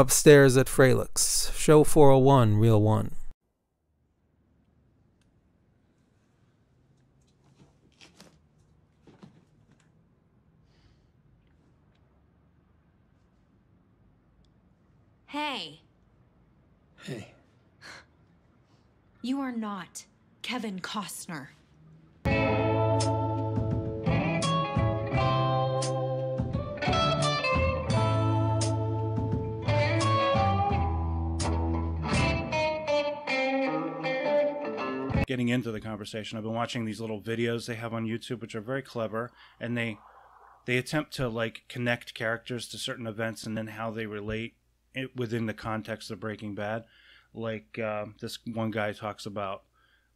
Upstairs at Froelich's, Show 401, Reel 1. Hey, Hey. you are not Kevin Costner. Getting into the conversation, I've been watching these little videos they have on YouTube, which are very clever, and they they attempt to like connect characters to certain events and then how they relate it within the context of Breaking Bad. Like uh, this one guy talks about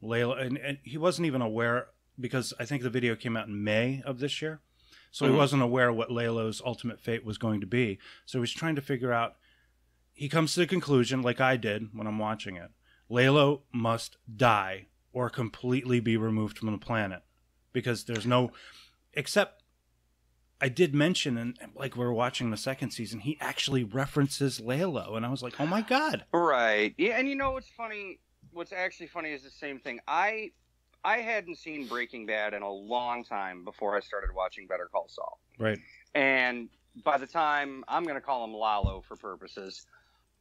Layla, and, and he wasn't even aware because I think the video came out in May of this year, so he wasn't aware what Layla's ultimate fate was going to be. So he's trying to figure out. He comes to the conclusion, like I did when I'm watching it, Layla must die or completely be removed from the planet because there's no except I did mention and like we are watching the second season, he actually references Layla, and I was like, "Oh my god!" Right. Yeah, and you know what's funny? What's actually funny is the same thing. I I hadn't seen Breaking Bad in a long time before I started watching Better Call Saul. Right? And by the time I'm going to call him Lalo for purposes,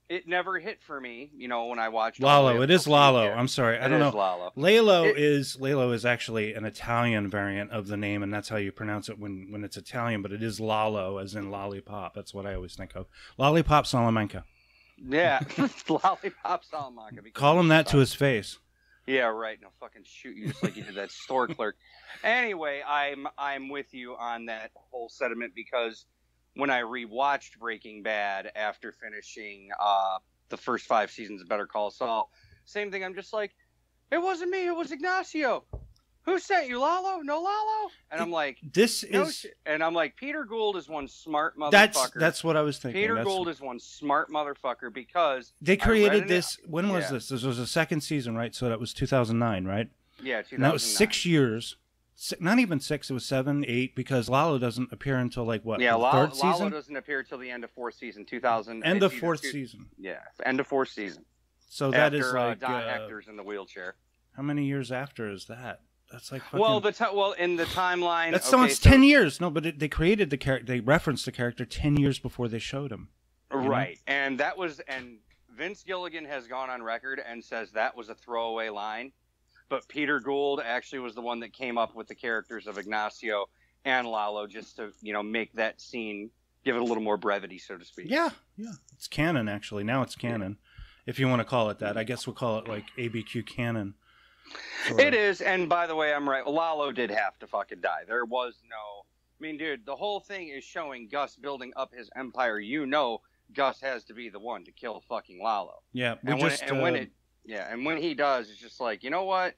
it never hit for me. You know, when I watched all the way Lalo. It is Lalo. here. I'm sorry, I It don't know. Lalo. Lalo It- is Lalo is actually an Italian variant of the name, and that's how you pronounce it when when it's Italian. But it is Lalo, as in lollipop. That's what I always think of. Lollipop Salamanca. Yeah, lollipop Salamanca. Call him that to his face. Yeah, right. No, fucking shoot you just like you did that store clerk. Anyway, I'm I'm with you on that whole sentiment because when I rewatched Breaking Bad after finishing uh, the first five seasons of Better Call Saul, same thing. I'm just like, it wasn't me. It was Ignacio. Who sent you, Lalo? No, Lalo. And I'm like, This no. is shit. And I'm like, Peter Gould is one smart motherfucker. that's that's what I was thinking. Peter That's- Gould is one smart motherfucker because They created it- this. When was yeah. this? This was the second season, right? So that was 2009, right? Yeah, And that was six years. Si- Not even six. It was seven, eight, because Lalo doesn't appear until like what? Yeah, Lalo, third Lalo season. doesn't appear till the end of fourth season, 2000. End it's of fourth two- season. Yeah, end of fourth season. So that after is like uh, Don uh, Hector's in the wheelchair. how many years after is that? That's like fucking, Well, the ti well in the timeline. that's okay, almost so- ten years. No, but it, they created the character. They referenced the character ten years before they showed him. know? Right, and that was and Vince Gilligan has gone on record and says that was a throwaway line, but Peter Gould actually was the one that came up with the characters of Ignacio and Lalo just to you know make that scene give it a little more brevity, so to speak. Yeah, yeah, it's canon actually. Now it's canon, if you want to call it that. I guess we'll call it like ABQ canon. sort It of. is, and by the way, I'm right. Lalo did have to fucking die. There was no. I mean, dude, the whole thing is showing Gus building up his empire. You know, Gus has to be the one to kill fucking Lalo. Yeah, we And when, just and when uh, it, yeah, and when he does, it's just like, you know what?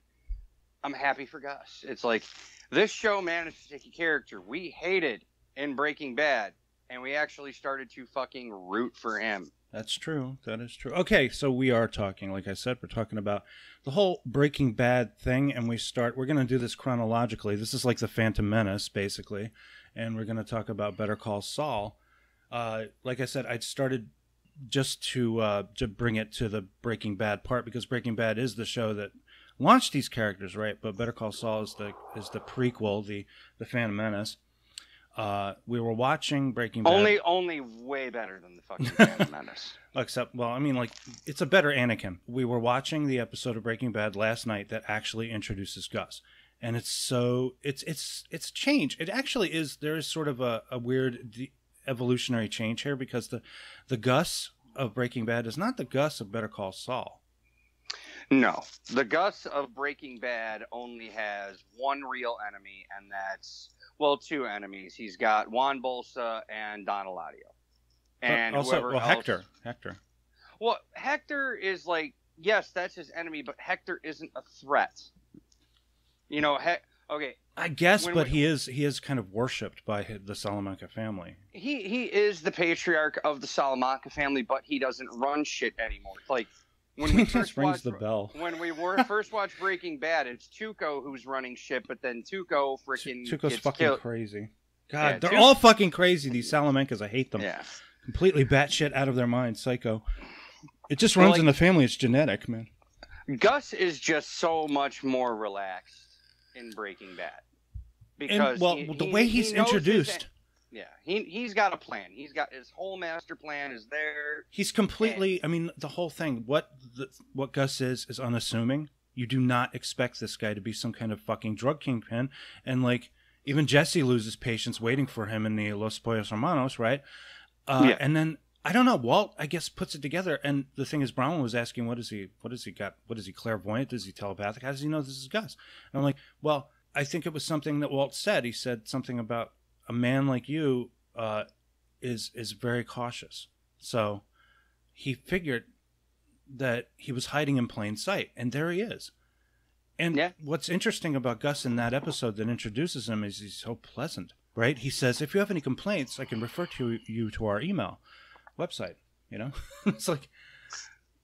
I'm happy for Gus. It's like this show managed to take a character we hated in Breaking Bad, and we actually started to fucking root for him. That's true. That is true. Okay, so we are talking, like I said, we're talking about the whole Breaking Bad thing, and we start. We're going to do this chronologically. This is like the Phantom Menace, basically, and we're going to talk about Better Call Saul. Uh, like I said, I started just to uh, to bring it to the Breaking Bad part because Breaking Bad is the show that launched these characters, right? But Better Call Saul is the is the prequel, the the Phantom Menace. Uh, we were watching Breaking Bad. Only, only way better than the fucking Phantom Menace. Except, well, I mean, like, it's a better Anakin. We were watching the episode of Breaking Bad last night that actually introduces Gus, and it's so it's it's it's change. It actually is. There is sort of a, a weird de- evolutionary change here because the the Gus of Breaking Bad is not the Gus of Better Call Saul. No, the Gus of Breaking Bad only has one real enemy, and that's well, two enemies. He's got Juan Bolsa and Don Eladio, and also, whoever well, else- Hector, Hector. Well, Hector is like yes, that's his enemy, but Hector isn't a threat. You know, he- okay, I guess, but we- he is he is kind of worshipped by the Salamanca family. he he is the patriarch of the Salamanca family, but he doesn't run shit anymore. Like when we He first just rings watched the bell. when we were first watched Breaking Bad, it's Tuco who's running shit, but then Tuco freaking Tuco's gets fucking killed. crazy. God, Yeah, they're Tuc- all fucking crazy. These Salamancas, I hate them. Yeah, completely batshit out of their mind, psycho. It just runs like- in the family. It's genetic, man. Gus is just so much more relaxed in Breaking Bad because And well, he- the way he he's knows his- introduced, yeah, he he's got a plan. He's got his whole master plan is there. he's completely. I mean, the whole thing. What the, what Gus is is unassuming. You do not expect this guy to be some kind of fucking drug kingpin, and like even Jesse loses patience waiting for him in the Los Pollos Hermanos, right? Uh, Yeah. And then I don't know. Walt, I guess, puts it together. And the thing is, Brown was asking, "What is he? What has he got? What is he clairvoyant? Is he telepathic? How does he know this is Gus?" And I'm like, "Well, I think it was something that Walt said. He said something about a man like you uh, is is very cautious. So he figured that he was hiding in plain sight, and there he is. And Yeah. what's interesting about Gus in that episode that introduces him is he's so pleasant, right? He says, "If you have any complaints, I can refer to you to our email website." You know, it's like,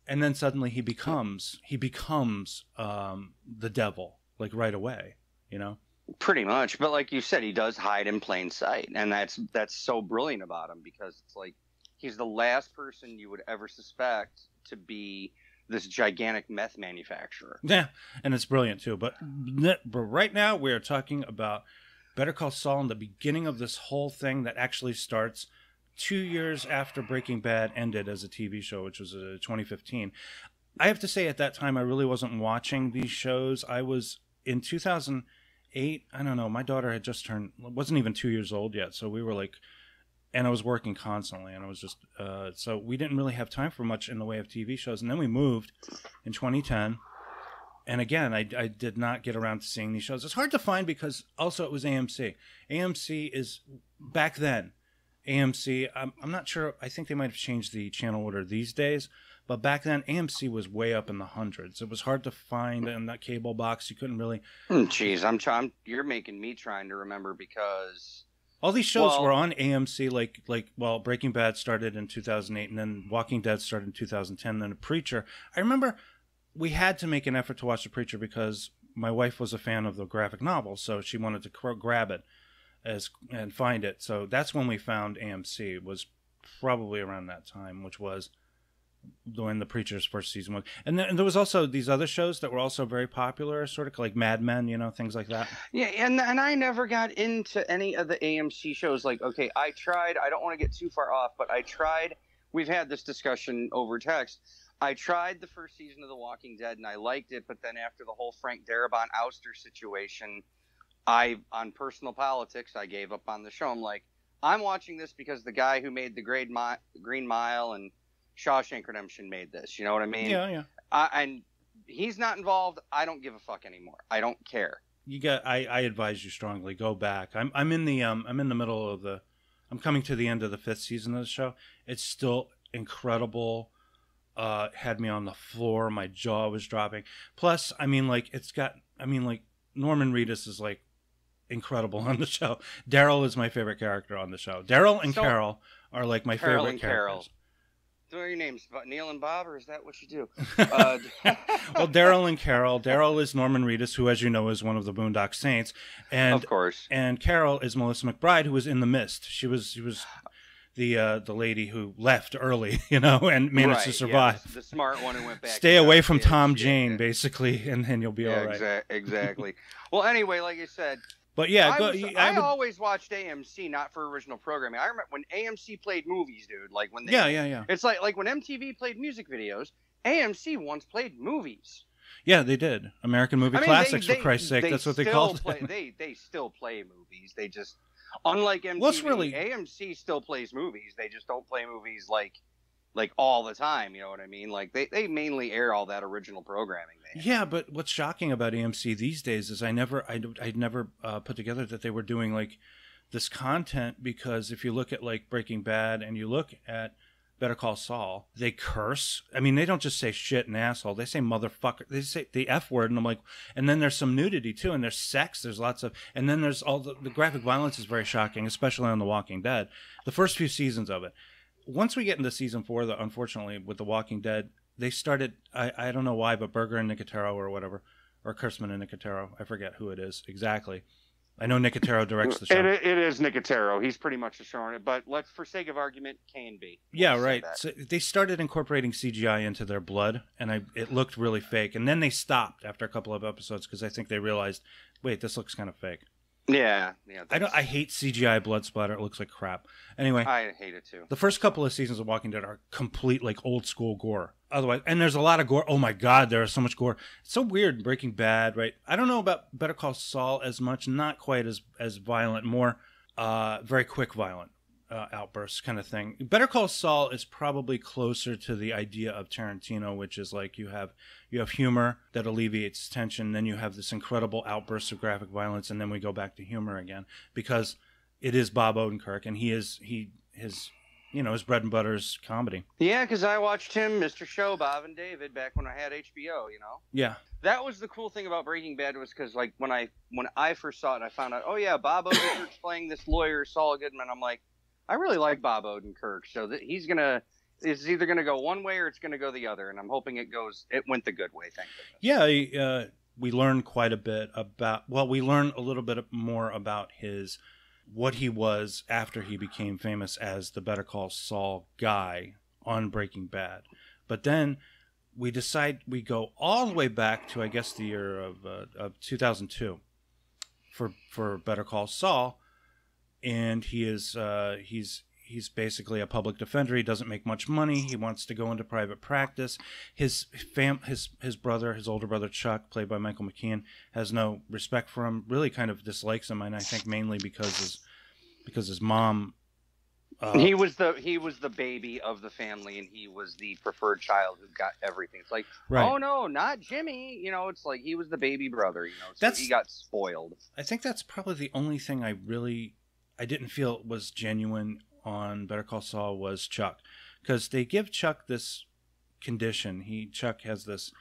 and then suddenly he becomes he becomes um, the devil, like right away. You know, Pretty much, but like you said, he does hide in plain sight, and that's that's so brilliant about him because it's like he's the last person you would ever suspect to be this gigantic meth manufacturer. Yeah, and it's brilliant too. But but right now we are talking about Better Call Saul and the beginning of this whole thing that actually starts two years after Breaking Bad ended as a TV show, which was uh, 2015. I have to say, at that time, I really wasn't watching these shows. I was in 2008. I don't know. My daughter had just turned, wasn't even two years old yet. So we were like, and I was working constantly, and I was just, uh, so we didn't really have time for much in the way of TV shows. And then we moved in 2010 and again I, I did not get around to seeing these shows it's hard to find because also it was amc amc is back then amc I'm, I'm not sure i think they might have changed the channel order these days but back then amc was way up in the hundreds. It was hard to find in that cable box. You couldn't really Hmm, Jeez, I'm trying. You're making me trying to remember because all these shows Well- were on amc like like well breaking bad started in 2008 and then walking dead started in 2010 then a preacher. I remember we had to make an effort to watch the preacher because my wife was a fan of the graphic novel so she wanted to cr- grab it as and find it. So that's when we found amc was probably around that time which was when the preacher's first season was and, then, and there was also these other shows that were also very popular sort of like mad men you know things like that yeah, and and I never got into any of the AMC shows. Like, okay, I tried. I don't want to get too far off, but I tried. We've had this discussion over text. I tried the first season of The Walking Dead and I liked it, but then after the whole Frank Darabont ouster situation, I, on personal politics, I gave up on the show. I'm like, I'm watching this because the guy who made the Grade Mi- Green Mile and Shawshank Redemption made this. You know what I mean? yeah yeah I, and he's not involved. I don't give a fuck anymore. I don't care. you got I, I advise you strongly go back i'm i'm in the um i'm in the middle of the i'm coming to the end of the fifth season of the show it's still incredible uh had me on the floor my jaw was dropping plus i mean like it's got i mean like norman reedus is like incredible on the show daryl is my favorite character on the show daryl and So- carol are like my Carol favorite and Carol. What are your names? Neil and Bob, or is that what you do? Uh, well daryl and carol daryl is norman reedus who as you know is one of the boondock saints and of course. and Carol is Melissa McBride, who was in the mist. She was she was the uh, the lady who left early, you know, and managed Right, to yeah, survive. the, the smart one who went back. Stay away from Tom yeah, Jane, yeah. basically, and then you'll be Yeah, all right. exa- exactly. well, anyway, like I said, But yeah, I, go, was- I I would- always watched AMC not for original programming. I remember when AMC played movies, dude. Like when they, yeah, yeah, yeah, it's like like when MTV played music videos. AMC once played movies. yeah. They did American movie I mean, classics they, for Christ's sake. That's what they called play, it. They they still play movies. They just unlike MTV, What's really- AMC still plays movies. They just don't play movies like like all the time. You know what I mean? Like they, they mainly air all that original programming. Yeah, but what's shocking about AMC these days is I never I I'd never uh, put together that they were doing like this content because if you look at like Breaking Bad and you look at Better Call Saul, they curse. I mean, they don't just say shit and asshole. They say motherfucker. They say the f word, and I'm like, and then there's some nudity too, and there's sex. There's lots of, and then there's all the, the graphic violence is very shocking, especially on The Walking Dead. The first few seasons of it. Once we get into season four, though, unfortunately, with The Walking Dead, they started. I I don't know why, but Berger and Nicotero or whatever, or Kurtzman and Nicotero, I forget who it is exactly. I know Nicotero directs the show. It, it is Nicotero. He's pretty much a showrunner, but let's, for sake of argument, can be. Yeah, right. So they started incorporating CGI into their blood, and I it looked really fake. And then they stopped after a couple of episodes because I think they realized, wait, this looks kind of fake. Yeah, yeah. I don't. I hate CGI blood splatter. It looks like crap. Anyway, I hate it too. the first couple of seasons of Walking Dead are complete like old school gore. Otherwise, and there's a lot of gore. Oh my god, there is so much gore. It's so weird. Breaking Bad, right? I don't know about Better Call Saul as much. Not quite as as violent. More, uh, very quick violent uh, outbursts kind of thing. Better Call Saul is probably closer to the idea of Tarantino, which is like you have you have humor that alleviates tension, then you have this incredible outburst of graphic violence, and then we go back to humor again because it is Bob Odenkirk, and he is he his you know his bread and butter is comedy. Yeah, because I watched him, Mr. Show, Bob and David, back when I had HBO. You know, Yeah, that was the cool thing about Breaking Bad was because like when I when I first saw it, I found out, oh yeah, Bob Odenkirk's playing this lawyer, Saul Goodman. I'm like, I really like Bob Odenkirk, so that he's gonna. It's either going to go one way or it's going to go the other, and I'm hoping it goes. It went the good way, thank goodness. yeah. Uh, we learned quite a bit about. Well, we learned a little bit more about his what he was after he became famous as the Better Call Saul guy on Breaking Bad. But then we decide we go all the way back to I guess the year of uh, of 2002 for for Better Call Saul, and he is uh, he's he's basically a public defender. He doesn't make much money. He wants to go into private practice. His fam his his brother, his older brother Chuck, played by Michael McKean, has no respect for him. Really, kind of dislikes him, and I think mainly because his because his mom. Uh, he was the he was the baby of the family, and he was the preferred child who got everything. It's like, right. oh no, not Jimmy. You know, it's like he was the baby brother. You know, so That's- he got spoiled. I think that's probably the only thing I really I didn't feel was genuine on Better Call Saul was Chuck because they give Chuck this condition. He Chuck has this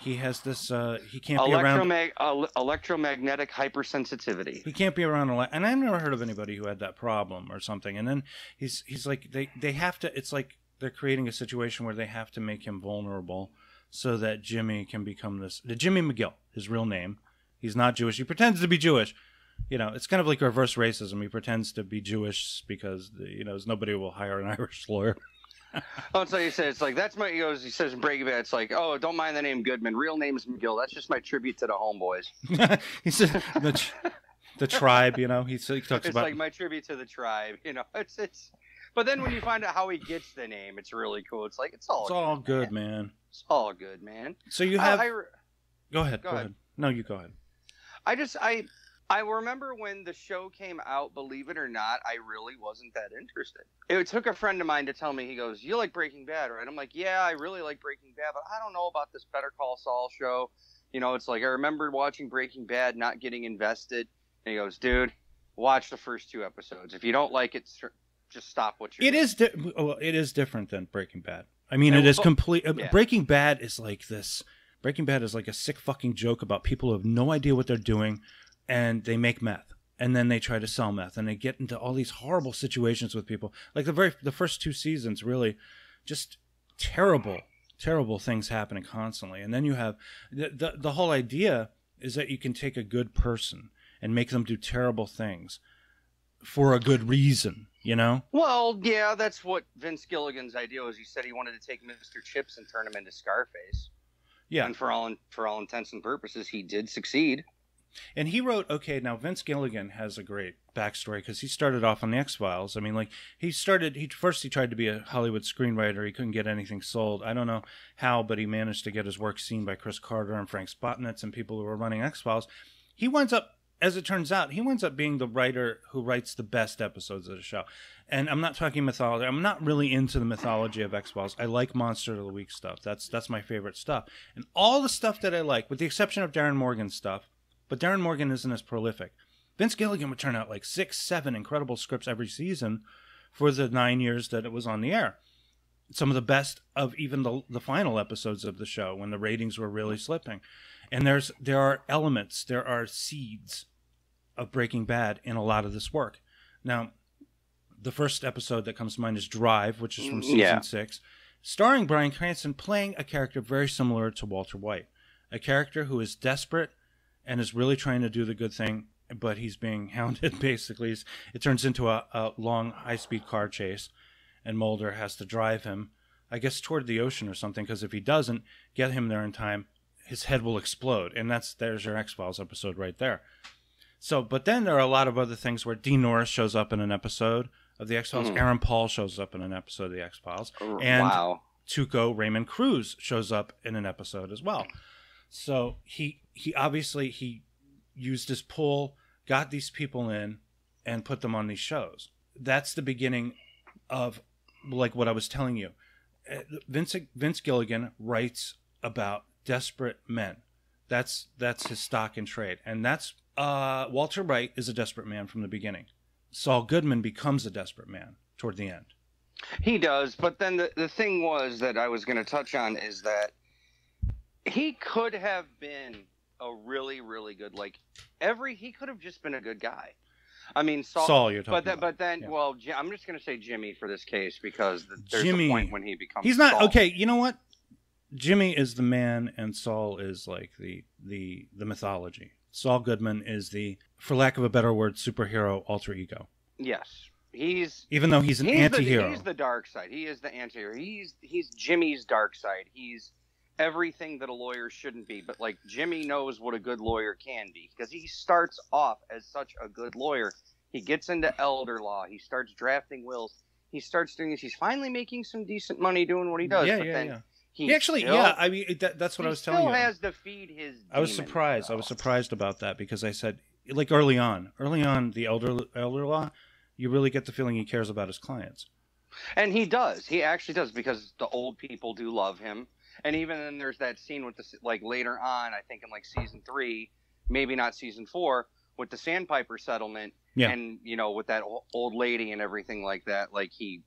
he has this uh he can't be around Electromag- electromagnetic hypersensitivity. he can't be around a lot and I've never heard of anybody who had that problem or something. And then he's he's like they they have to it's like they're creating a situation where they have to make him vulnerable so that Jimmy can become this the Jimmy McGill, his real name. He's not Jewish. He pretends to be Jewish. You know, it's kind of like reverse racism. He pretends to be Jewish because you know nobody will hire an Irish lawyer. Oh, so he says it's like that's my. He goes. He says in Breaking Bad, it's like, oh, don't mind the name Goodman. Real name is McGill. That's just my tribute to the homeboys. he said the, tr- the tribe. You know, he, he talks about It's about like my tribute to the tribe. You know, it's it's. But then when you find out how he gets the name, it's really cool. It's like it's all it's all good, man. It's all good, man. So you have I, go ahead, go go, ahead. ahead. No, you go ahead. I just I I remember when the show came out, believe it or not, I really wasn't that interested. It took a friend of mine to tell me, he goes, You like Breaking Bad, right? I'm like, Yeah, I really like Breaking Bad, but I don't know about this Better Call Saul show. You know, it's like I remember watching Breaking Bad, not getting invested. And he goes, Dude, watch the first two episodes. If you don't like it, just stop what you're It doing. is di- well, it is different than Breaking Bad. I mean, Yeah, it is complete. uh yeah. Breaking Bad is like this. Breaking Bad is like a sick fucking joke about people who have no idea what they're doing, and they make meth, and then they try to sell meth, and they get into all these horrible situations with people. Like the very the first two seasons, really, just terrible, terrible things happening constantly. And then you have the the, the whole idea is that you can take a good person and make them do terrible things for a good reason. You know. Well, yeah, that's what Vince Gilligan's idea was. He said he wanted to take Mr. Chips and turn him into Scarface. Yeah. And for all for all intents and purposes, he did succeed. And he wrote, okay, now Vince Gilligan has a great backstory because he started off on the X Files. I mean, like he started, he first he tried to be a Hollywood screenwriter. He couldn't get anything sold. I don't know how, but he managed to get his work seen by Chris Carter and Frank Spotnitz and people who were running X Files. He winds up, as it turns out, he winds up being the writer who writes the best episodes of the show. And I'm not talking mythology. I'm not really into the mythology of X Files. I like Monster of the Week stuff. That's that's my favorite stuff. And all the stuff that I like, with the exception of Darin Morgan's stuff, but Darin Morgan isn't as prolific. Vince Gilligan would turn out like six, seven incredible scripts every season for the nine years that it was on the air. Some of the best of even the the final episodes of the show when the ratings were really slipping. And there's there are elements, there are seeds of Breaking Bad in a lot of this work. Now, the first episode that comes to mind is Drive, which is from mm, season Yeah. six, starring Bryan Cranston playing a character very similar to Walter White, a character who is desperate and is really trying to do the good thing but he's being hounded. Basically, it turns into a, a long high speed car chase, and Mulder has to drive him, I guess, toward the ocean or something. Because if he doesn't get him there in time, his head will explode, and that's there's your X Files episode right there. So, but then there are a lot of other things where Dean Norris shows up in an episode of the X Files. Mhm. Aaron Paul shows up in an episode of the X Files, and wow. Tuco Raymond Cruz shows up in an episode as well. So he he obviously he used his pull, got these people in, and put them on these shows. That's the beginning of like what I was telling you. Uh, Vince Vince Gilligan writes about desperate men. That's that's his stock in trade, and that's uh, Walter White is a desperate man from the beginning. Saul Goodman becomes a desperate man toward the end. He does, but then the, the thing was that I was going to touch on is that he could have been a really, really good, like, every, he could have just been a good guy. I mean, Saul, Saul, you're talking but then, about. but then, yeah. well, I'm just going to say Jimmy for this case because there's Jimmy. a point when he becomes. He's not Saul. okay. You know what? Jimmy is the man, and Saul is like the the the mythology. Saul Goodman is the, for lack of a better word, superhero alter ego. Yes, he's Even though he's an he's anti-hero. The, he's the dark side. He is the anti-hero. He's he's Jimmy's dark side. He's everything that a lawyer shouldn't be. But like Jimmy knows what a good lawyer can be because he starts off as such a good lawyer. He gets into elder law. He starts drafting wills. He starts doing this. He's finally making some decent money doing what he does. yeah, but yeah, then yeah. he, He actually, still, yeah. I mean, that, that's what I was telling you. has to feed his. I was surprised. I was surprised about that because I said, like early on, early on, the elder elder law, you really get the feeling he cares about his clients. And he does. He actually does because the old people do love him. And even then, there's that scene with the like later on. I think in like season three, maybe not season four, with the Sandpiper settlement. Yeah. And you know, with that old lady and everything like that. Like he,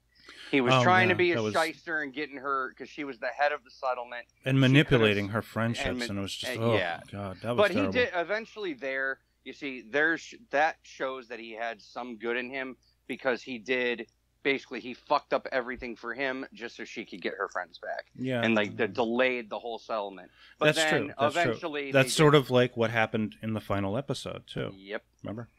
he was Oh, trying yeah, to be a that was- shyster and getting her because she was the head of the settlement. And manipulating her friendships, and and, it was just, uh, oh yeah. god, that was But terrible. he did eventually. There, you see, there's that shows that he had some good in him because he did. Basically, he fucked up everything for him just so she could get her friends back. yeah, and like the, delayed the whole settlement. But That's then true, that's true. That's sort of like what happened in the final episode too. Yep, Remember?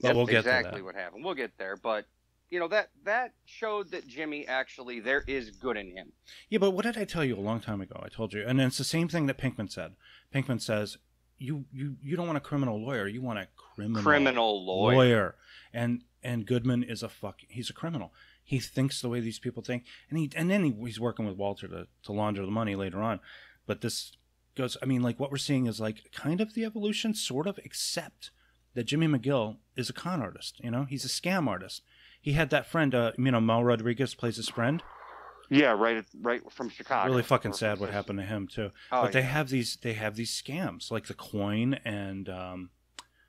But that's we'll get exactly to that. what happened. We'll get there, but you know that that showed that Jimmy actually there is good in him. Yeah, but what did I tell you a long time ago? I told you, and it's the same thing that Pinkman said. Pinkman says, "You you you don't want a criminal lawyer. You want a criminal Criminal lawyer. lawyer." And and Goodman is a fuck. He's a criminal. He thinks the way these people think, and he and then he, he's working with Walter to to launder the money later on. But this goes. I mean, like what we're seeing is like kind of the evolution, sort of, except that Jimmy McGill is a con artist. You know, he's a scam artist. He had that friend, uh, you know, Mel Rodriguez plays his friend. Yeah, right, right from Chicago. Really fucking sad what happened to him too. Oh, but they have these they have these scams like the coin and um,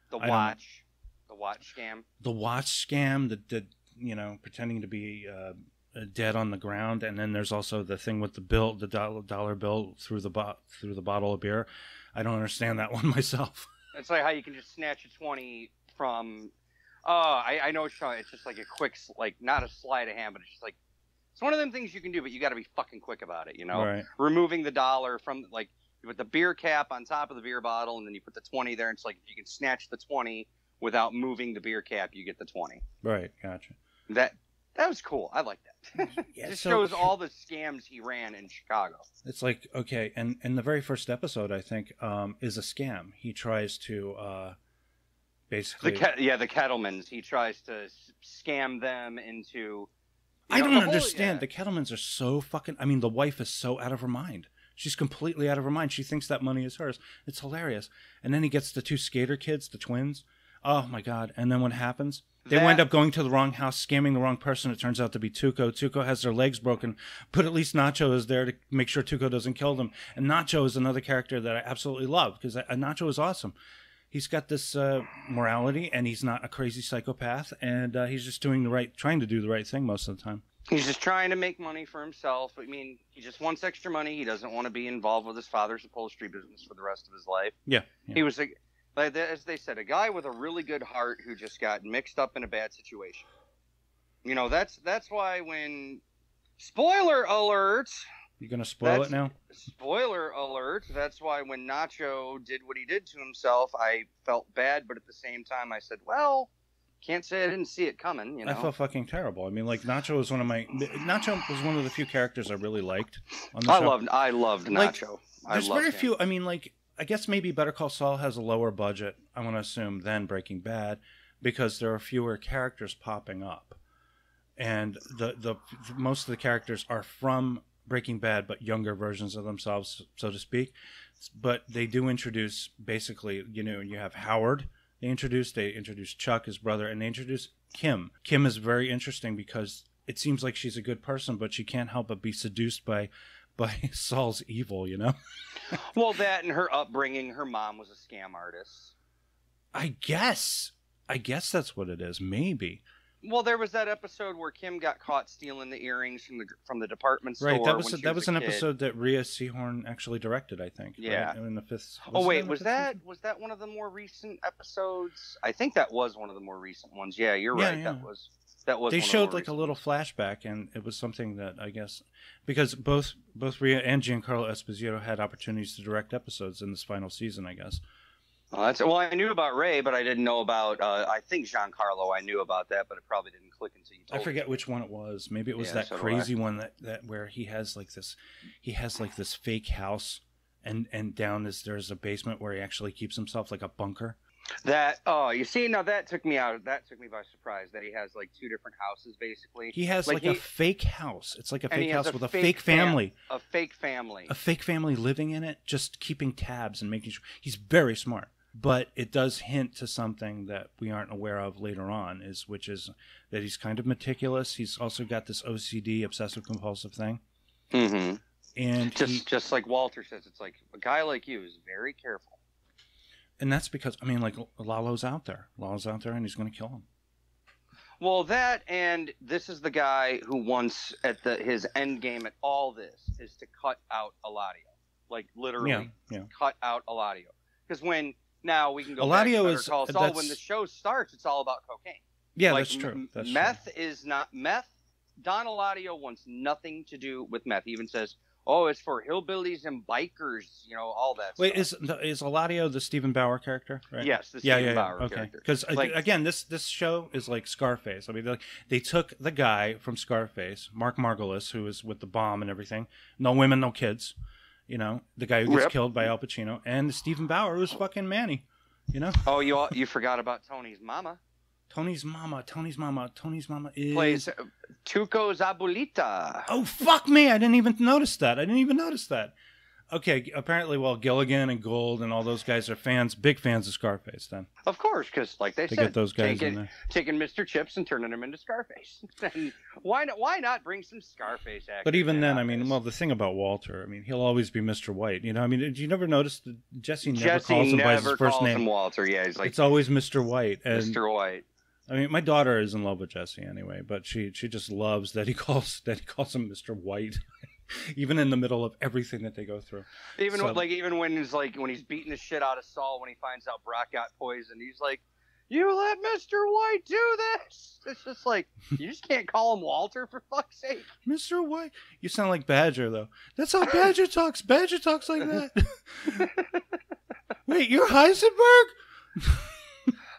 the watch, the watch scam. the watch scam, the, the you know pretending to be uh, uh, dead on the ground, and then there's also the thing with the bill, the dollar, dollar bill through the bo- through the bottle of beer. I don't understand that one myself. It's like how you can just snatch a twenty from. Oh, I, I know it's. It's just like a quick, like not a sleight of hand, but it's just like it's one of them things you can do, but you got to be fucking quick about it. You know, Right. removing the dollar from like you put the beer cap on top of the beer bottle, and then you put the twenty there. And it's like if you can snatch the twenty without moving the beer cap, you get the twenty. Right. Gotcha. That that was cool. I like that. Yeah, Just so- shows all the scams he ran in Chicago. It's like okay, and and the very first episode I think um, is a scam. He tries to uh, basically. The Ket- yeah, the Kettlemans. He tries to s- scam them into. I know, don't the whole- understand. yeah. The Kettlemans are so fucking. I mean, the wife is so out of her mind. She's completely out of her mind. She thinks that money is hers. It's hilarious. And then he gets the two skater kids, the twins. Oh my god! And then what happens? They That- wind up going to the wrong house, scamming the wrong person. It turns out to be Tuco. Tuco has their legs broken, but at least Nacho is there to make sure Tuco doesn't kill them. And Nacho is another character that I absolutely love because Nacho is awesome. He's got this uh, morality, and he's not a crazy psychopath, and uh, he's just doing the right, trying to do the right thing most of the time. He's just trying to make money for himself. I mean, he just wants extra money. He doesn't want to be involved with his father's upholstery business for the rest of his life. Yeah, yeah. He was a, like as they said, a guy with a really good heart who just got mixed up in a bad situation. You know, that's that's why when spoiler alert, You gonna spoil it now? Spoiler alert. That's why when Nacho did what he did to himself, I felt bad, but at the same time, I said, well, can't say I didn't see it coming, you know? I felt fucking terrible. I mean, like Nacho was one of my Nacho was one of the few characters I really liked on the I show. loved, I loved Like, Nacho. I There's very him. few. I mean, like I guess maybe Better Call Saul has a lower budget. I want to assume than Breaking Bad because there are fewer characters popping up, and the the most of the characters are from Breaking Bad, but younger versions of themselves, so to speak. But they do introduce basically, you know, you have Howard. They introduce they introduce Chuck, his brother, and they introduce Kim. Kim is very interesting because it seems like she's a good person, but she can't help but be seduced by by Saul's evil. You know. Well, that and her upbringing, her mom was a scam artist. I guess. I guess that's what it is. Maybe. Well, there was that episode where Kim got caught stealing the earrings from the from the department store. Right. That was she that was a an kid. episode that Rhea Seehorn actually directed. I think. right? Yeah. In the fifth. Oh wait, was that was that one of the more recent episodes? I think that was one of the more recent ones. Yeah, you're Yeah, right. That was that was. They showed like a little flashback, and it was something that I guess because both both Rhea and Giancarlo Esposito had opportunities to direct episodes in this final season. I guess. Oh, that's well. I knew about Ray, but I didn't know about. Uh, I think Giancarlo. I knew about that, but it probably didn't click until you I forget which one it was. Maybe it was Yeah, that so crazy one that, that where he has like this, he has like this fake house, and and down is there's a basement where he actually keeps himself like a bunker. That oh, you see, now that took me out. That took me by surprise. That he has like two different houses, basically. He has like, Like a fake house. It's like a fake house a with a fake fake fam- family, A fake family. a fake family living in it, just keeping tabs and making sure. He's very smart, but it does hint to something that we aren't aware of later on. Is which is that he's kind of meticulous. He's also got this OCD, obsessive compulsive thing, hmm and Just he, just like Walter says, it's like a guy like you is very careful. And that's because I mean, like Lalo's out there. Lalo's out there, and he's going to kill him. Well, that and this is the guy who wants at the his end game at all this is to cut out Eladio, like literally Yeah, yeah. cut out Eladio. Because when now we can go Eladio back is- Call Saul, when the show starts, it's all about cocaine. Yeah, Like, that's true. That's meth is not meth. Don Eladio wants nothing to do with meth. He even says, "Oh, it's for hillbillies and bikers," you know, all that. Wait, stuff. is is Eladio the Steven Bauer character? Right. yes, the yeah, Steven yeah, yeah. Bauer okay. character. Because Like- again, this this show is like Scarface. I mean, like they took the guy from Scarface, Mark Margolis, who is with the bomb and everything. No women, no kids. You know, the guy who gets Rip. killed by Al Pacino, and the Steven Bauer, who's fucking Manny. You know, Oh, you all, you forgot about Tony's mama. Tony's mama. Tony's mama. Tony's mama is Plays uh, Tuco's abuelita. Oh fuck me! I didn't even notice that. I didn't even notice that. Okay, apparently, well, Gilligan and Gould and all those guys are fans, big fans of Scarface. Then Of course, because like they they said, get those guys taking, in there. taking Mr. Chips and turning him into Scarface. why not? Why not bring some Scarface actors? But even then, on I mean, well, the thing about Walter, I mean, he'll always be Mr. White. You know, I mean, did you never notice that Jesse never Jesse calls him by his first calls name? him Walter. Yeah, he's like it's always Mr. White. And Mr. White. I mean, my daughter is in love with Jesse anyway, but she she just loves that he calls that he calls him Mr. White, even in the middle of everything that they go through. Even So- when, like even when he's like when he's beating the shit out of Saul when he finds out Brock got poisoned, he's like, "You let Mr. White do this." It's just like you just can't call him Walter for fuck's sake. Mr. White, you sound like Badger though. That's how Badger talks. Badger talks like that. Wait, you're Heisenberg?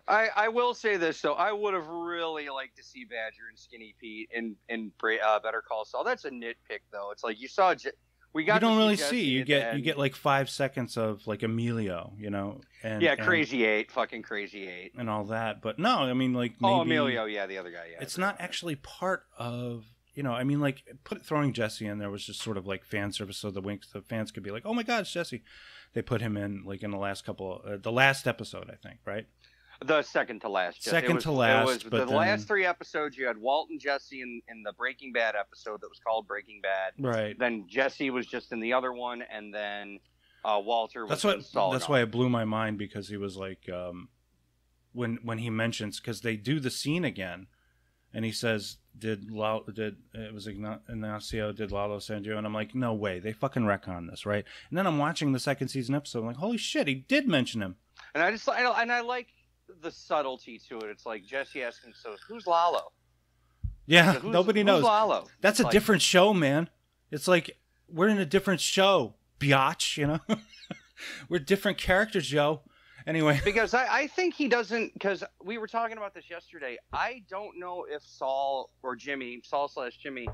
I, I will say this though, I would have really liked to see Badger and Skinny Pete in in Bra- uh, Better Call Saul. That's a nitpick though. It's like you saw, Je- we got you don't really Jesse see. You get you get like five seconds of like Emilio, you know, and yeah, and- Crazy Eight, fucking Crazy Eight. and all that. But no, I mean like maybe Oh, Emilio, yeah, the other guy, yeah. it's not actually part of you know. I mean like put throwing Jesse in there was just sort of like fan service, so the winks the fans could be like, oh my god, it's Jesse. They put him in like in the last couple, uh, the last episode, I think, right? The second to last. Jesse. Second it was, to last, It was but the last three episodes. You had Walt and Jesse in, in the Breaking Bad episode that was called Breaking Bad. Right. Then Jesse was just in the other one, and then uh, Walter was That's what. That's why it blew my mind because he was like, um, when when he mentions because they do the scene again, and he says, "Did Lalo, did it was Igna- Ignacio? Did Lalo send you?" And I'm like, "No way, they fucking retcon this, right?" And then I'm watching the second season episode. I'm like, "Holy shit, he did mention him." And I just I, and I like the subtlety to it. It's like Jesse asking, "So who's Lalo?" Yeah, So who's- nobody who's knows. Lalo. That's a Like, different show, man. It's like we're in a different show, biatch. You know, we're different characters, Joe. Anyway, because I, I think he doesn't because we were talking about this yesterday. I don't know if Saul or Jimmy, Saul slash Jimmy,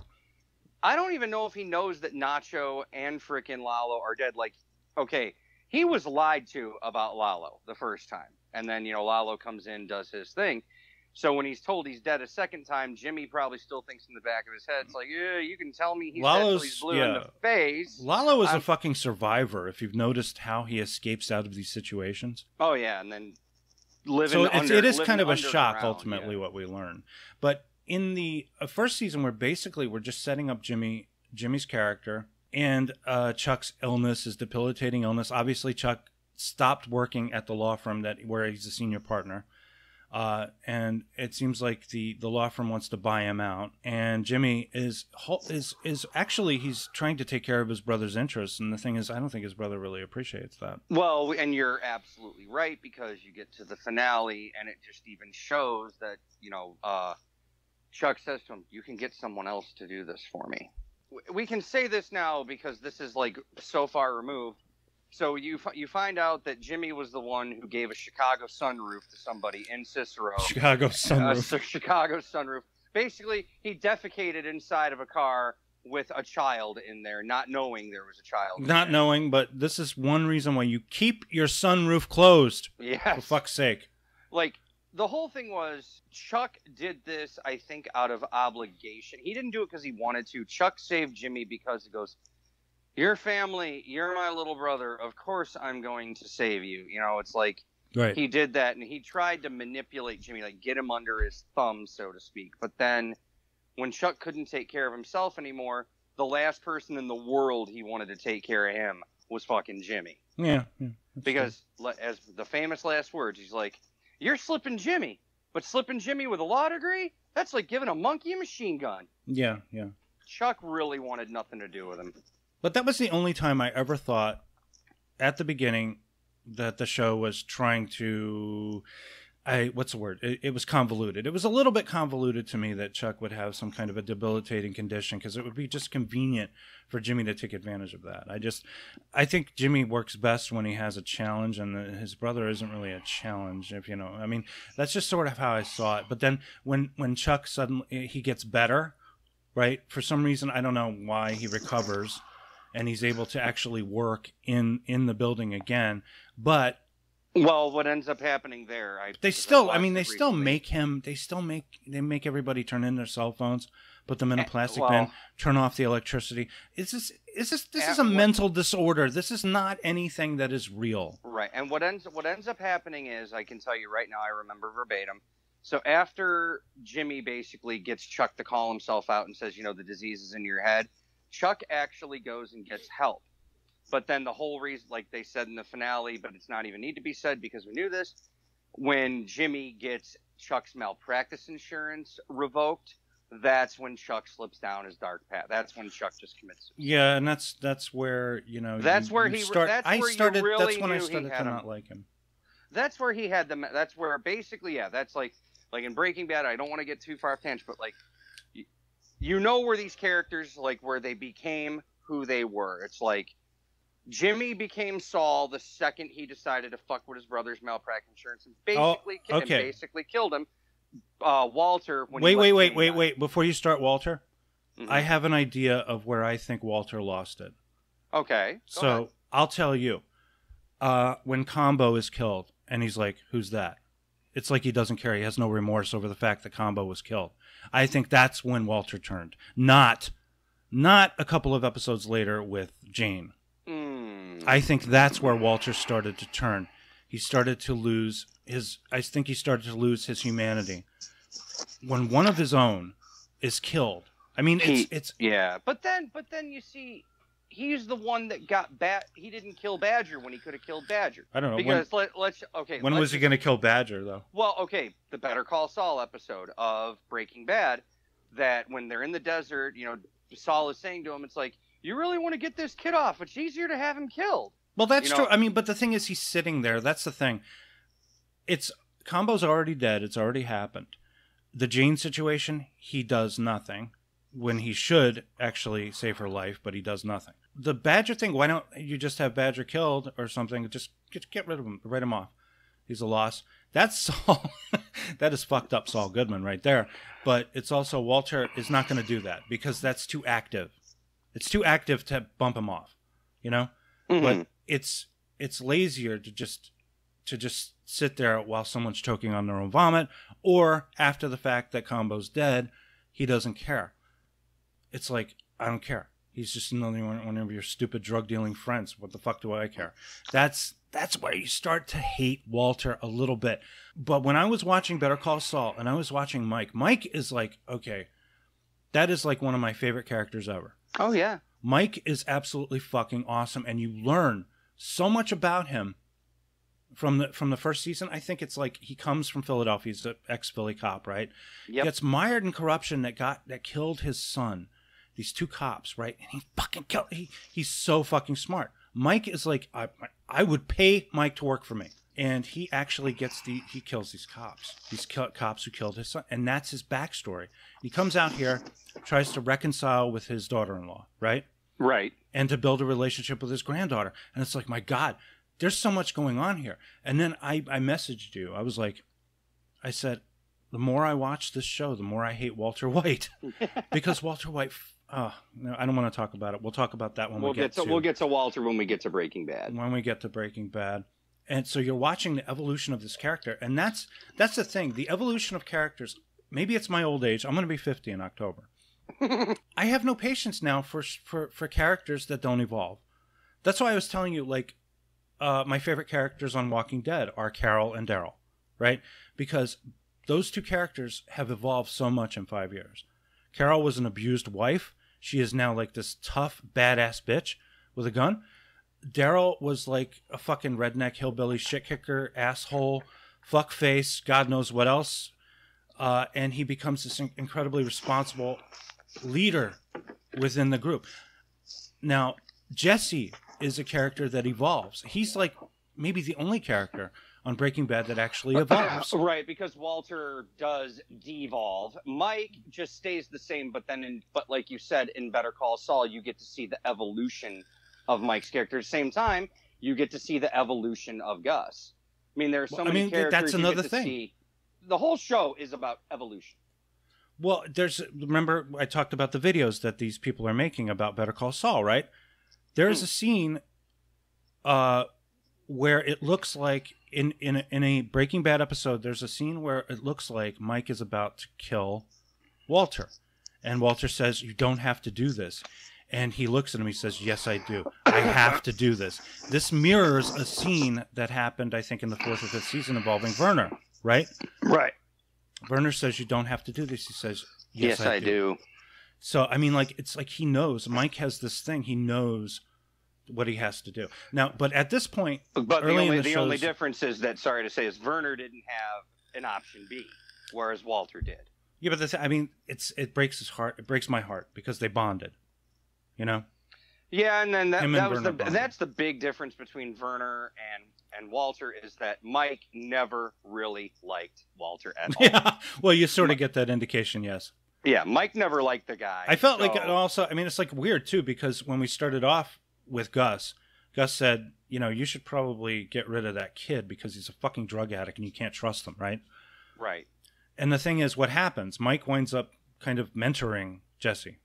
I don't even know if he knows that Nacho and frickin' Lalo are dead. Like, okay, he was lied to about Lalo the first time, and then you know Lalo comes in, does his thing. So when he's told he's dead a second time, Jimmy probably still thinks in the back of his head, it's like, yeah, you can tell me he's Lalo's- he's blue in yeah. the face. Lalo is a I'm- fucking survivor. If you've noticed how he escapes out of these situations, Oh yeah, and then living. so it's, under, it is kind of a shock ultimately yeah. what we learn. But in the uh, first season, we're basically we're just setting up Jimmy Jimmy's character and uh, Chuck's illness, his debilitating illness. Obviously, Chuck stopped working at the law firm that where he's a senior partner. Uh, and it seems like the, the law firm wants to buy him out, and Jimmy is is is actually he's trying to take care of his brother's interests. And the thing is, I don't think his brother really appreciates that. Well, and you're absolutely right because you get to the finale and it just even shows that you know uh, Chuck says to him, "You can get someone else to do this for me." We can say this now because this is like so far removed. So you you find out that Jimmy was the one who gave a Chicago sunroof to somebody in Cicero. Chicago Uh, sunroof. so Chicago sunroof. Basically, he defecated inside of a car with a child in there, not knowing there was a child. Not there. knowing, but this is one reason why you keep your sunroof closed. Yes. For fuck's sake. like the whole thing was Chuck did this, I think, out of obligation. He didn't do it because he wanted to. Chuck saved Jimmy because he goes, "Your family, you're my little brother. Of course, I'm going to save you." You know, it's like Right. he did that, and he tried to manipulate Jimmy, like get him under his thumb, so to speak. But then, when Chuck couldn't take care of himself anymore, the last person in the world he wanted to take care of him was fucking Jimmy yeah. yeah, because le- as the famous last words he's like you're slipping jimmy but slipping jimmy with a law degree that's like giving a monkey a machine gun. Yeah, yeah. chuck really wanted nothing to do with him But that was the only time I ever thought at the beginning that the show was trying to I what's the word? It, it was convoluted. It was a little bit convoluted to me that Chuck would have some kind of a debilitating condition because it would be just convenient for Jimmy to take advantage of that. I just I think Jimmy works best when he has a challenge and his brother isn't really a challenge if you know. I mean, that's just sort of how I saw it. But then when when Chuck suddenly he gets better, right? For some reason I don't know why he recovers and he's able to actually work in in the building again, but well what ends up happening there I, they still I've mean they still recently. make him they still make they make everybody turn in their cell phones put them in a Eh, plastic well- bin turn off the electricity is this is this this Eh, is a what- mental disorder this is not anything that is real Right. And what ends what ends up happening is I can tell you right now I remember verbatim. So after Jimmy basically gets Chuck to call himself out and says, you know, the disease is in your head, Chuck actually goes and gets help. But then the whole reason like they said in the finale, but it's not even need to be said because we knew this, when Jimmy gets Chuck's malpractice insurance revoked, that's when Chuck slips down his dark path. That's when Chuck just commits suicide. yeah and that's that's where you know That's you- where he- start that's i where started really that's when i started to him. not like him that's where he had the. That's where basically, yeah, that's like like in Breaking Bad. I don't want to get too far off tangent, but like you, know where these characters like where they became who they were. It's like Jimmy became Saul the second he decided to fuck with his brother's malpractice insurance and Oh, basically and okay. basically killed him. Uh, Walter. When wait wait wait wait wait before you start walter Mhm. i have an idea of where i think walter lost it Okay. So ahead. I'll tell you, uh, when Combo is killed, and he's like, "Who's that?" It's like he doesn't care. He has no remorse over the fact that Combo was killed. I think that's when Walter turned, not, not a couple of episodes later with Jane. Mm. I think that's where Walter started to turn. He started to lose his. I think he started to lose his humanity when one of his own is killed. I mean, it's He- it's Yeah, but then, but then you see, he's the one that got bat. He didn't kill Badger when he could have killed Badger. I don't know when, Because let, let's okay. when was he going to kill Badger though. Well, okay, the Better Call Saul episode of Breaking Bad, that when they're in the desert, you know, Saul is saying to him, "It's like you really want to get this kid off. It's easier to have him killed." Well, that's You know- true. I mean, but the thing is, he's sitting there. That's the thing. It's Combo's already dead. It's already happened. The Jane situation, he does nothing when he should actually save her life, but he does nothing. The Badger thing. Why don't you just have Badger killed or something? Just get get rid of him. Write him off. He's a loss. That's Saul. that is fucked up, Saul Goodman, right there. But it's also Walter is not going to do that because that's too active. It's too active to bump him off, you know. Mhm. But it's it's lazier to just to just sit there while someone's choking on their own vomit, or after the fact that Combo's dead, he doesn't care. It's like I don't care. He's just another one, one of your stupid drug dealing friends. What the fuck do I care? That's that's where you start to hate Walter a little bit. But when I was watching Better Call Saul and I was watching Mike, Mike is like, okay, that is like one of my favorite characters ever. oh yeah. Mike is absolutely fucking awesome, and you learn so much about him from the from the first season. I think it's like he comes from Philadelphia. He's an ex Philly cop, right? Yep. Gets mired in corruption that got that killed his son. These two cops, right? And he fucking killed. He he's so fucking smart. Mike is like I I would pay Mike to work for me. And he actually gets the he kills these cops, these kill, cops who killed his son, and that's his backstory. He comes out here, tries to reconcile with his daughter-in-law, right? Right. and to build a relationship with his granddaughter. And it's like, my God, there's so much going on here. And then I, I messaged you. I was like, I said, the more I watch this show, the more I hate Walter White because Walter White. Oh, no, I don't want to talk about it. We'll talk about that when We'll we get, get to, to we'll get to Walter when we get to Breaking Bad. when we get to Breaking Bad. And so you're watching the evolution of this character, and that's that's the thing. The evolution of characters. Maybe it's my old age. I'm going to be 50 in October. I have no patience now for for for characters that don't evolve. That's why I was telling you, like, uh, my favorite characters on Walking Dead are Carol and Daryl, right? Because those two characters have evolved so much in five years. Carol was an abused wife. She is now like this tough, badass bitch with a gun. Daryl was like a fucking redneck hillbilly shit kicker, asshole, fuck face, God knows what else. Uh, and he becomes this in- incredibly responsible leader within the group. Now, Jesse is a character that evolves. He's like maybe the only character on Breaking Bad that actually evolves. Right, because Walter does devolve. Mike just stays the same, but then, in, but like you said, in Better Call Saul, you get to see the evolution of Mike's character. At the same time, you get to see the evolution of Gus. I mean, there are so Well, I mean, characters. that's another thing. see. The whole show is about evolution. Well, there's remember I talked about the videos that these people are making about Better Call Saul, right? There is a scene uh where it looks like in in a, in a Breaking Bad episode there's a scene where it looks like Mike is about to kill Walter. And Walter says, "You don't have to do this." And he looks at him. He says, "Yes, I do. I have to do this." This mirrors a scene that happened, I think, in the fourth or fifth season involving Werner, right? Right. Werner says, "You don't have to do this." He says, Yes, I, do. so I mean, like it's like he knows. Mike has this thing. He knows what he has to do now. But at this point, But the only the the, only difference is that sorry to say is Werner didn't have an option B, whereas Walter did. yeah. But the th- I mean, it's it breaks his heart. It breaks my heart because they bonded. You know. Yeah, and then that, and that was Werner the bonded. that's the big difference between Werner and and Walter is that Mike never really liked Walter at all. Yeah. Well, you sort of get that indication. Yes. Yeah, Mike never liked the guy. I felt like so- it also. I mean, it's like weird too because when we started off with Gus, Gus said, you know, you should probably get rid of that kid because he's a fucking drug addict and you can't trust him, right? right. And the thing is, what happens? Mike winds up kind of mentoring Jesse.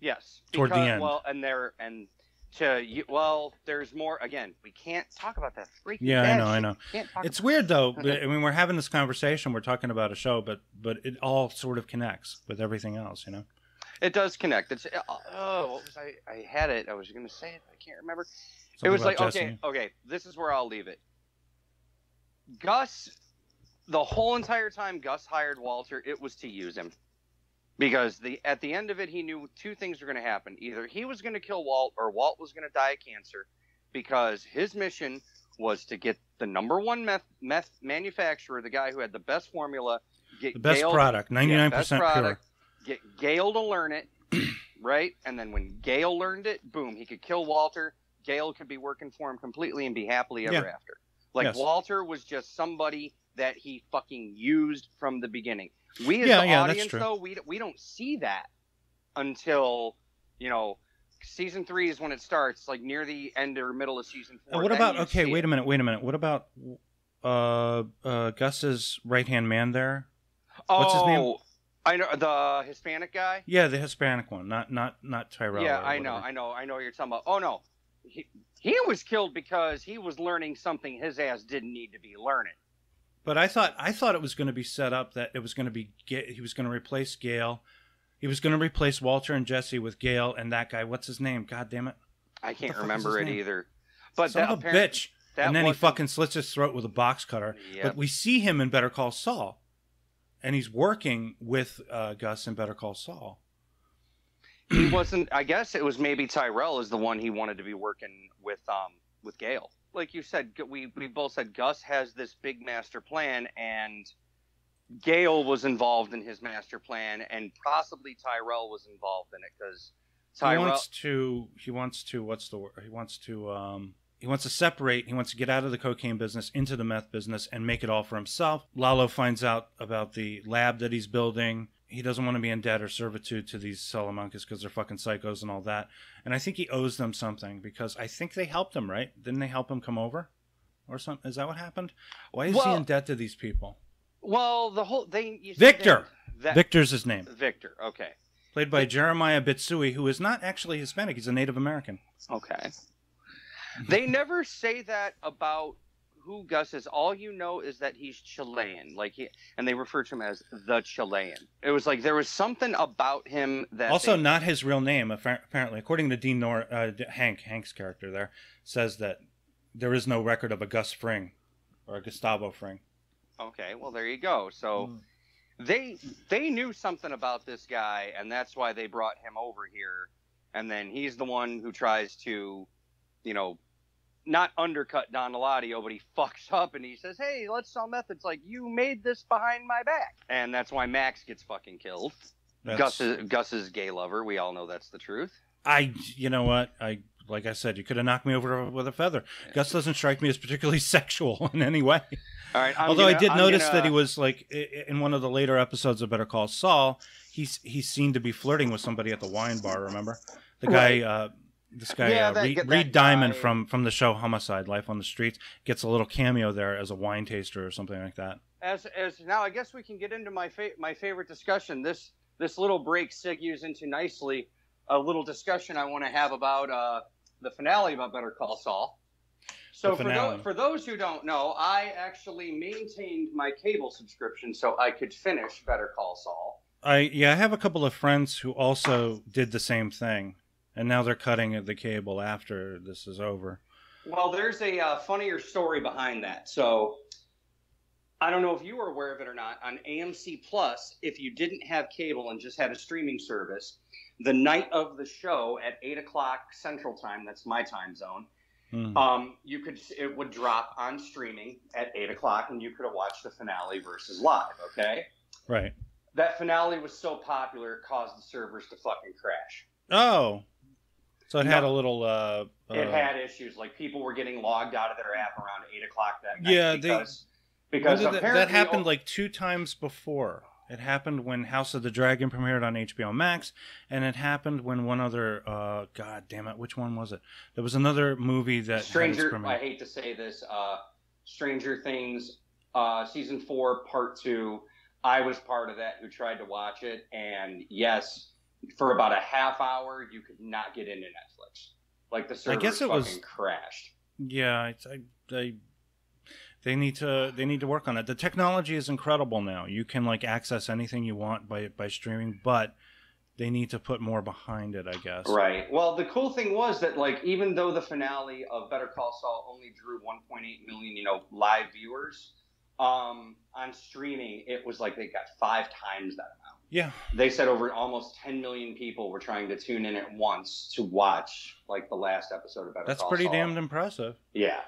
Yes. Toward the because- end. Well, and there and to you, well, there's more. Again, we can't talk about that. Freaking Yeah, I know, I know. It's weird though. but, I mean, we're having this conversation. We're talking about a show, but but it all sort of connects with everything else, you know. It does connect. It's uh, oh, what was I? I had it. I was going to say it. I can't remember. Something it was like Jesse. okay, okay. This is where I'll leave it. Gus, the whole entire time Gus hired Walter, it was to use him, because the at the end of it, he knew two things were going to happen: either he was going to kill Walt, or Walt was going to die of cancer, because his mission was to get the number one meth meth manufacturer, the guy who had the best formula, get The best Gale- product, ninety nine percent pure. Get Gale to learn it, right? And then when Gale learned it, boom, he could kill Walter. Gale could be working for him completely and be happily ever Yeah. after. Like Yes. Walter was just somebody that he fucking used from the beginning. We as Yeah, the yeah, audience, though, we we don't see that until you know season three is when it starts, like near the end or middle of season Uh, four. what about okay? Wait it. a minute. Wait a minute. What about uh, uh, Gus's right hand man there? What's his name? I know the Hispanic guy. Yeah, the Hispanic one, not not not Tyrell. yeah, I know. I know, I know what you're talking about. Oh no, he, he was killed because he was learning something his ass didn't need to be learning. But I thought I thought it was going to be set up that it was going to be he was going to replace Gale. He was going to replace Walter and Jesse with Gale and that guy. What's his name? God damn it! I can't remember it name? either. But Son that of a bitch! that and then he fucking slits his throat with a box cutter. Yep. But we see him in Better Call Saul, and he's working with uh, Gus in Better Call Saul. he wasn't. I guess it was maybe Tyrell is the one he wanted to be working with. Um, with Gale, like you said, we we both said Gus has this big master plan, and Gale was involved in his master plan, and possibly Tyrell was involved in it because He Tyrell. wants to. He wants to. What's the word? He wants to. Um, he wants to separate. He wants to get out of the cocaine business into the meth business and make it all for himself. Lalo finds out about the lab that he's building. He doesn't want to be in debt or servitude to these Salamancas because they're fucking psychos and all that. And I think he owes them something because I think they helped him, right? Didn't they help him come over, or something? Is that what happened? Why is he in debt to these people? well, the whole they Victor! they- that, Victor's his name, Victor. Okay. played by Jeremiah Bitsui, who is not actually Hispanic. He's a Native American. Okay. They never say that about who Gus is. All you know is that he's Chilean, like he, and they refer to him as the Chilean. It was like there was something about him that also they- not his real name apparently according to dean Nor- uh, hank hank's character there says that there is no record of a gus fring or a gustavo fring Okay, well there you go. So Hmm. they they knew something about this guy, and that's why they brought him over here. And then he's the one who tries to, you know, not undercut Don Eladio, but he fucks up and he says, "Hey, let's sell meth." It's like you made this behind my back, and that's why Max gets fucking killed. That's- Gus's Gus's gay lover. We all know that's the truth. i you know what i like i said you could have knocked me over with a feather gus doesn't strike me as particularly sexual in any way All right. Although i gonna- did I'm notice gonna- that he was like i- i- in one of the later episodes of better call saul he's he's seen to be flirting with somebody at the wine bar remember the guy Right. uh this guy Yeah, uh, that- Reed, Reed Diamond guy- from from the show Homicide: Life on the Streets gets a little cameo there as a wine taster or something like that. as as now I guess we can get into my fa- my favorite discussion. This this little break segues into nicely a little discussion I want to have about uh, the finale about Better Call Saul. So for, finale. tho- for those who don't know, I actually maintained my cable subscription so I could finish Better Call Saul. I yeah, I have a couple of friends who also did the same thing, and now they're cutting the cable after this is over. Well, there's a uh, funnier story behind that. So I don't know if you were aware of it or not. On AMC Plus, if you didn't have cable and just had a streaming service, the night of the show at eight o'clock Central Time, that's my time zone, Hmm. um, you could it would drop on streaming at eight o'clock, and you could have watched the finale versus live. Okay, Right. that finale was so popular it caused the servers to fucking crash. Oh, so it had No. a little. Uh, it uh, had issues like people were getting logged out of their app around eight o'clock that night. Yeah, because, when because that, that happened like two times before. It happened when House of the Dragon premiered on HBO Max, and it happened when one other. Uh, God damn it, which one was it? There was another movie that Stranger. I hate to say this. Uh, Stranger Things, uh, season four, part two. I was part of that who tried to watch it, and yes, for about a half hour, you could not get into Netflix. Like the server guess it fucking was- crashed. Yeah, it's, I, I, they need to they need to work on it. The technology is incredible now. You can like access anything you want by by streaming, but they need to put more behind it. I guess. Right. Well, the cool thing was that, like, even though the finale of Better Call Saul only drew 1.8 million, you know, live viewers, um, on streaming, it was like they got five times that amount. Yeah. They said over almost 10 million people were trying to tune in at once to watch, like, the last episode of Better That's Call pretty Saul. damned impressive. Yeah.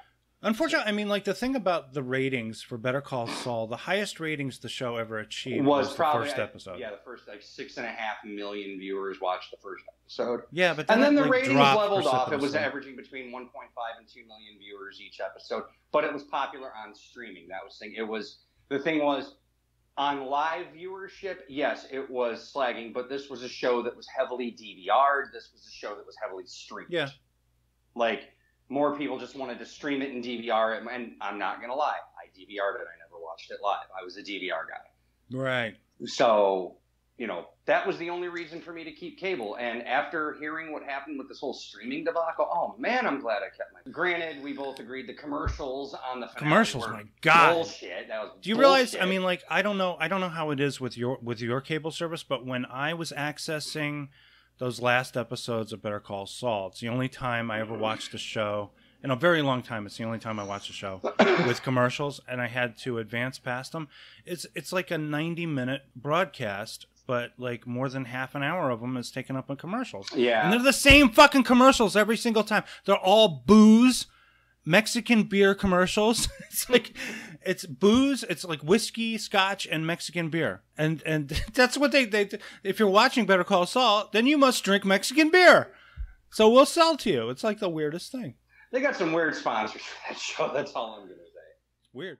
Unfortunately, I mean, like the thing about the ratings for Better Call Saul, the highest ratings the show ever achieved was, was, probably the first I- episode. Yeah, the first like six and a half million viewers watched the first episode. Yeah, but and then the like, ratings leveled off. It was averaging between 1.5 and 2 million viewers each episode, but it was popular on streaming. That was thing. It was the thing was on live viewership, yes, it was slagging, but this was a show that was heavily DVR'd. This was a show that was heavily streamed. Yeah. Like more people just wanted to stream it and DVR it, and I'm not gonna lie, I DVR'd it. I never watched it live. I was a DVR guy. Right. So, you know, that was the only reason for me to keep cable. And after hearing what happened with this whole streaming debacle, oh man, I'm glad I kept my. Granted, we both agreed the commercials on the Commercials, were my God. bullshit. That was Do you realize? I mean, like, I don't know. I don't know how it is with your with your cable service, but when I was accessing those last episodes of Better Call Saul, it's the only time I ever watched a show in a very long time. It's the only time I watched a show with commercials, and I had to advance past them. It's it's like a ninety minute broadcast, but like more than half an hour of them is taken up in commercials. Yeah. and they're the same fucking commercials every single time. They're all booze. Mexican beer commercials. it's like it's booze, it's like whiskey, scotch, and Mexican beer. And and that's what they they if you're watching Better Call Saul, then you must drink Mexican beer. So we'll sell to you. It's like the weirdest thing. They got some weird sponsors for that show. That's all I'm gonna say. Weird.